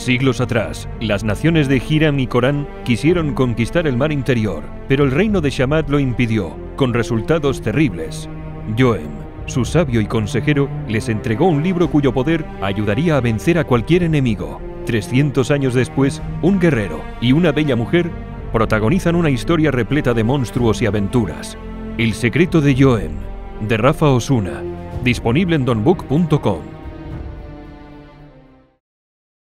Siglos atrás, las naciones de Hiram y Corán quisieron conquistar el mar interior, pero el reino de Shamat lo impidió, con resultados terribles. Joem, su sabio y consejero, les entregó un libro cuyo poder ayudaría a vencer a cualquier enemigo. 300 años después, un guerrero y una bella mujer protagonizan una historia repleta de monstruos y aventuras. El secreto de Joem, de Rafa Osuna, disponible en donbook.com.